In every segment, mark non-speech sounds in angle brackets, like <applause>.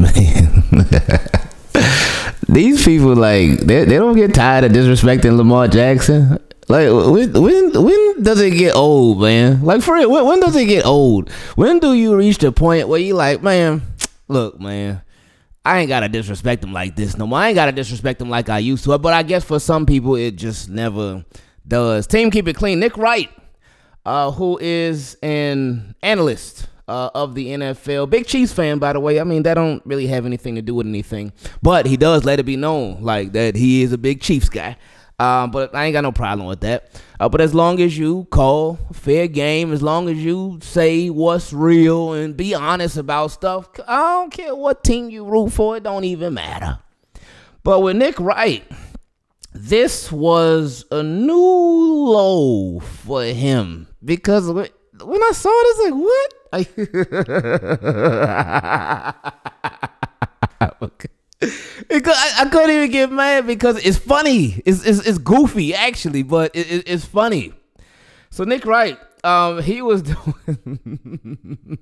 Man. <laughs> These people like they, they don't get tired of disrespecting Lamar Jackson. Like when when when does it get old, man? Like for real, when, when does it get old? When do you reach the point where you like, man, look, man, I ain't gotta disrespect them like this no more. I ain't gotta disrespect them like I used to. But I guess for some people it just never does. Team keep it clean. Nick Wright, uh, who is an analyst uh, of the NFL. Big Chiefs fan, by the way. I mean, that don't really have anything to do with anything, but he does let it be known like that he is a big Chiefs guy. Um, but I ain't got no problem with that. Uh, but as long as you call fair game, as long as you say what's real and be honest about stuff, I don't care what team you root for. It don't even matter. But with Nick Wright, this was a new low for him because when I saw it, it's like, what? I, I, couldn't even get mad because it's funny. It's it's, it's goofy actually, but it, it, it's funny. So Nick Wright, um, he was <laughs> doing.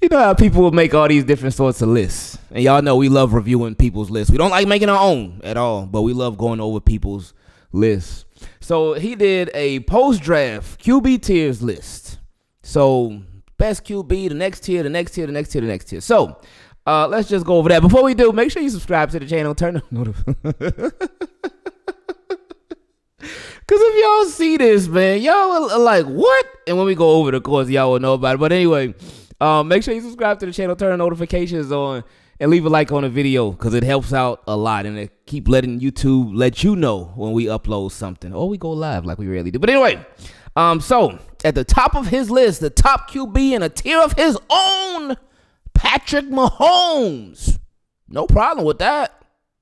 you know how people will make all these different sorts of lists, and y'all know we love reviewing people's lists. We don't like making our own at all, but we love going over people's lists. So he did a post draft QB tiers list. So best QB, the next tier, the next tier, the next tier, the next tier. So uh, let's just go over that. Before we do, make sure you subscribe to the channel. Turn the notification. <laughs> Cause if y'all see this, man, y'all are like, what? And when we go over the course, y'all will know about it. But anyway, um, make sure you subscribe to the channel, turn notifications on, and leave a like on the video because it helps out a lot and it keep letting YouTube let you know when we upload something or we go live like we really do. But anyway, um, so at the top of his list, the top QB in a tier of his own, Patrick Mahomes. No problem with that.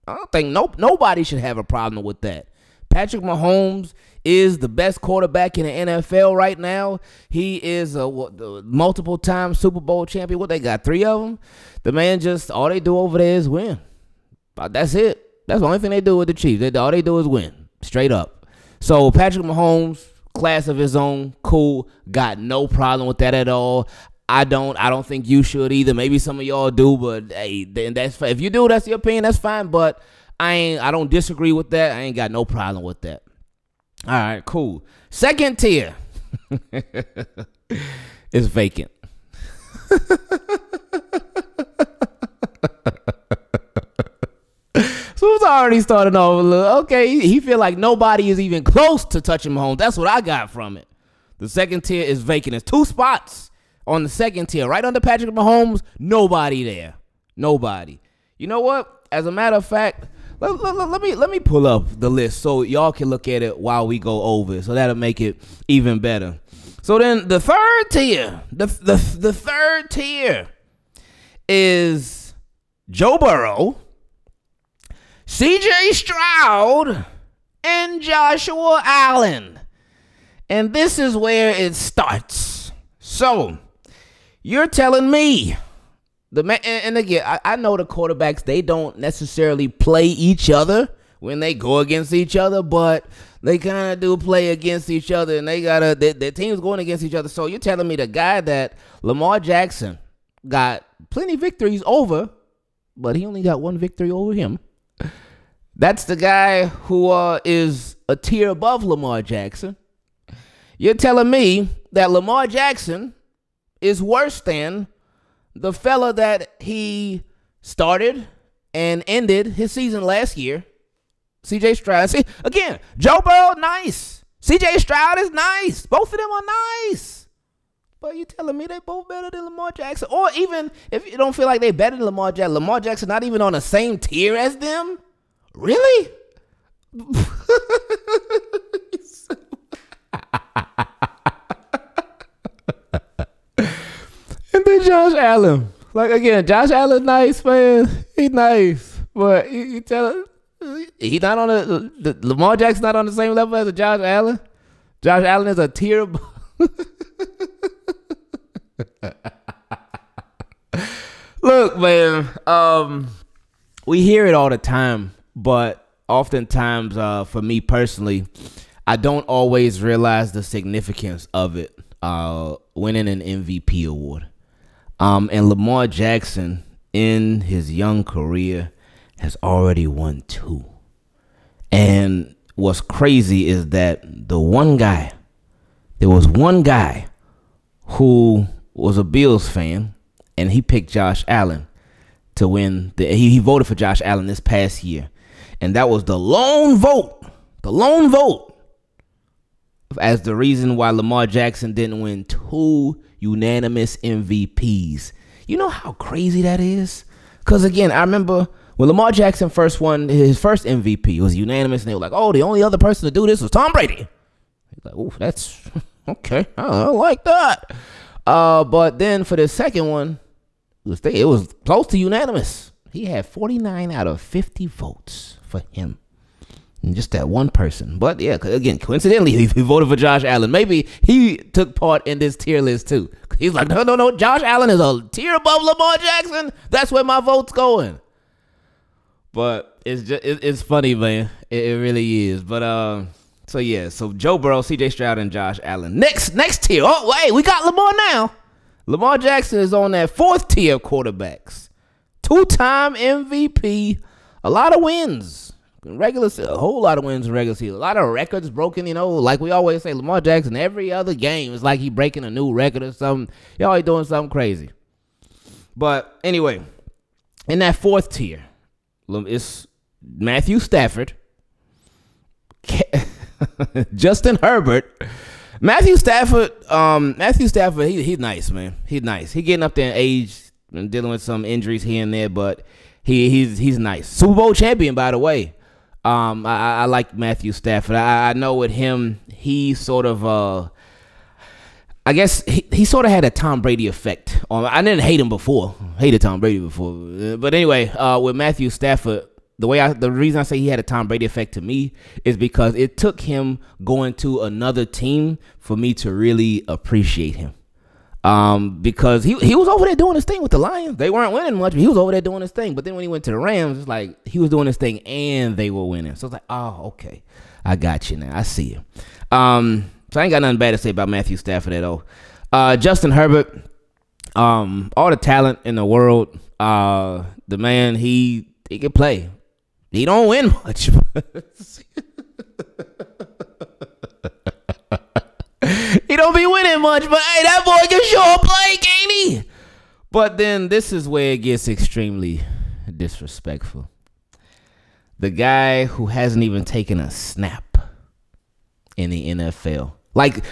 I don't think no nobody should have a problem with that. Patrick Mahomes is the best quarterback in the NFL right now. He is a, a multiple time Super Bowl champion. What they got? Three of them. The man just all they do over there is win. But that's it. That's the only thing they do with the Chiefs. They, all they do is win, straight up. So Patrick Mahomes, class of his own, cool. Got no problem with that at all. I don't. I don't think you should either. Maybe some of y'all do, but hey, then that's if you do, that's your opinion. That's fine. But I ain't. I don't disagree with that. I ain't got no problem with that. All right, cool. Second tier <laughs> is vacant. <laughs> so it's already starting off a little. Okay, he feel like nobody is even close to touching Mahomes. That's what I got from it. The second tier is vacant. There's two spots on the second tier, right under Patrick Mahomes. Nobody there. Nobody. You know what? As a matter of fact, let, let, let, me let me pull up the list so y'all can look at it while we go over. So that'll make it even better. So then the third tier, the the, the third tier is Joe Burrow, CJ Stroud, and Joshua Allen. And this is where it starts. So, you're telling me the man, and again, I, I know the quarterbacks they don't necessarily play each other when they go against each other, but they kind of do play against each other, and they gotta their teams going against each other. So you're telling me the guy that Lamar Jackson got plenty victories over, but he only got one victory over him. That's the guy who uh, is a tier above Lamar Jackson. You're telling me that Lamar Jackson is worse than the fella that he started and ended his season last year, CJ Stroud. See, again, Joe Burrow, nice. CJ Stroud is nice. Both of them are nice. But you telling me they both better than Lamar Jackson? Or even if you don't feel like they better than Lamar Jackson, Lamar Jackson not even on the same tier as them? Really? <laughs> <laughs> And then Josh Allen. Like again, Josh Allen nice, man. He nice. But you, tell he not on the, the Lamar Jackson not on the same level as a Josh Allen. Josh Allen is a tier <laughs> Look, man, um, we hear it all the time, but oftentimes, uh, for me personally, I don't always realize the significance of it uh, winning an MVP award. Um, and Lamar Jackson, in his young career, has already won two. And what's crazy is that the one guy, there was one guy who was a Bills fan, and he picked Josh Allen to win. The, he, he voted for Josh Allen this past year, and that was the lone vote, the lone vote, as the reason why Lamar Jackson didn't win two unanimous MVPs. You know how crazy that is? Because again, I remember when Lamar Jackson first won his first MVP, was unanimous, and they were like, "Oh, the only other person to do this was Tom Brady." He's like, "Oh, that's <laughs> okay. I like that." Uh, but then for the second one, it was, it was close to unanimous. He had 49 out of 50 votes for him. Just that one person. But yeah, again, coincidentally, he, he voted for Josh Allen. Maybe he took part in this tier list too. He's like, no, no, no. Josh Allen is a tier above Lamar Jackson. That's where my vote's going. But it's just it, it's funny, man. It, it, really is. But uh, so yeah, so Joe Burrow, C.J. Stroud, and Josh Allen. Next next tier. Oh wait, we got Lamar now. Lamar Jackson is on that fourth tier of quarterbacks. Two-time MVP, a lot of wins. Regular, a whole lot of wins in regular season. A lot of records broken. You know, like we always say, Lamar Jackson. Every other game is like he breaking a new record or something. He always doing something crazy. But anyway, in that fourth tier, it's Matthew Stafford, <laughs> Justin Herbert. Matthew Stafford, um, Matthew Stafford, he, he's nice, man. He's nice. He getting up there in age and dealing with some injuries here and there, but he he's he's nice. Super Bowl champion, by the way. Um, I, I like Matthew Stafford. I, I know with him, he sort of uh, I guess he, he sort of had a Tom Brady effect. On I didn't hate him before, hated Tom Brady before, but anyway, uh, with Matthew Stafford, the way I the reason I say he had a Tom Brady effect to me is because it took him going to another team for me to really appreciate him. Um, because he he was over there doing his thing with the Lions. They weren't winning much, but he was over there doing his thing. But then when he went to the Rams, it's like he was doing his thing and they were winning. So it's like, oh, okay, I got you now. I see you. Um, so I ain't got nothing bad to say about Matthew Stafford at all. Uh, Justin Herbert, um, all the talent in the world. Uh, the man he he can play. He don't win much. <laughs> don't be winning much, but hey, that boy can up play, can't he? But then this is where it gets extremely disrespectful. The guy who hasn't even taken a snap in the NFL. Like,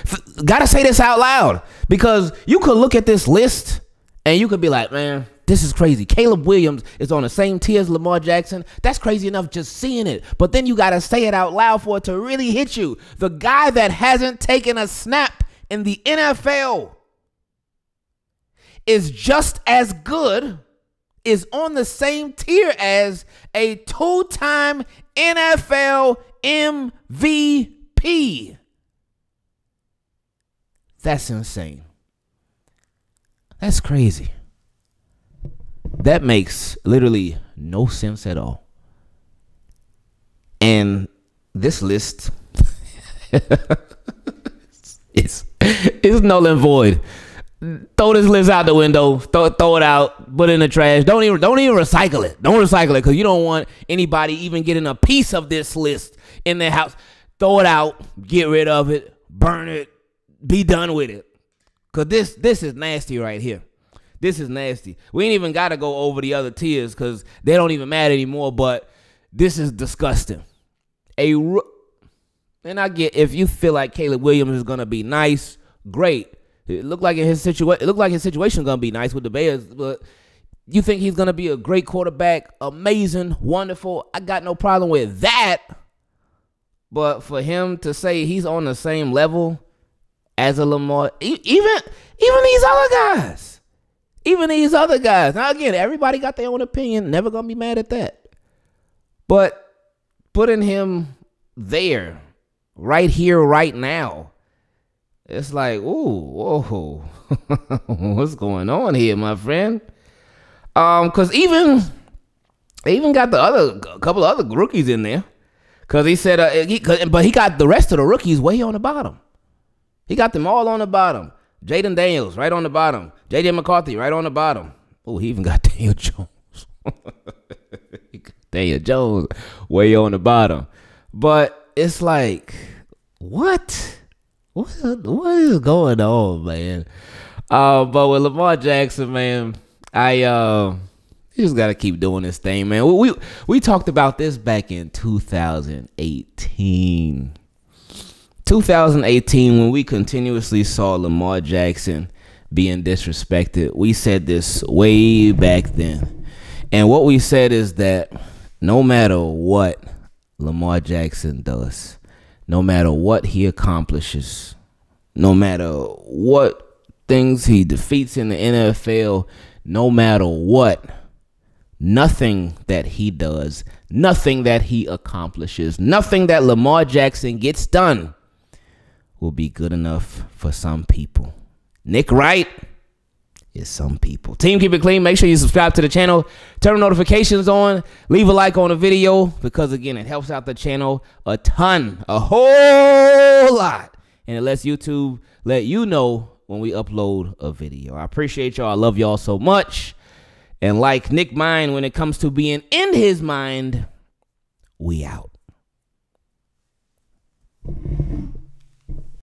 gotta say this out loud because you could look at this list and you could be like, man, this is crazy. Caleb Williams is on the same tier as Lamar Jackson. That's crazy enough just seeing it. But then you got to say it out loud for it to really hit you. The guy that hasn't taken a snap in the NFL is just as good, is on the same tier as a two time NFL MVP. That's insane. That's crazy. That makes literally no sense at all. And this list <laughs> is is null and void. Throw this list out the window. Throw, throw it out. Put it in the trash. Don't even don't even recycle it. Don't recycle it because you don't want anybody even getting a piece of this list in their house. Throw it out. Get rid of it. Burn it. Be done with it. Cause this this is nasty right here. This is nasty. We ain't even got to go over the other tiers because they don't even matter anymore. But this is disgusting. A and I get if you feel like Caleb Williams is gonna be nice, great. It looked like in his situation, it looked like his situation gonna be nice with the Bears, but you think he's gonna be a great quarterback, amazing, wonderful. I got no problem with that. But for him to say he's on the same level as a Lamar, even even these other guys, even these other guys. Now again, everybody got their own opinion. Never gonna be mad at that. But putting him there, right here, right now, it's like, ooh, whoa, <laughs> what's going on here, my friend? Um, cause even they even got the other a couple of other rookies in there. Cause he said, uh, he, but he got the rest of the rookies way on the bottom. He got them all on the bottom. Jayden Daniels right on the bottom. JJ McCarthy right on the bottom. Oh, he even got <laughs> Daniel Jones. <laughs> Daniel Jones way on the bottom. But it's like, what? What, what is going on, man? Uh, but with Lamar Jackson, man, I uh, you just gotta keep doing this thing, man. We, we we talked about this back in 2018. 2018, when we continuously saw Lamar Jackson being disrespected, we said this way back then. And what we said is that no matter what Lamar Jackson does, no matter what he accomplishes, no matter what things he defeats in the NFL, no matter what, nothing that he does, nothing that he accomplishes, nothing that Lamar Jackson gets done will be good enough for some people. Nick Wright is some people. Team Keep It Clean, make sure you subscribe to the channel, turn notifications on, leave a like on the video because, again, it helps out the channel a ton, a whole lot. And it lets YouTube let you know when we upload a video. I appreciate y'all. I love y'all so much. And like Nick Mind, when it comes to being in his mind, we out.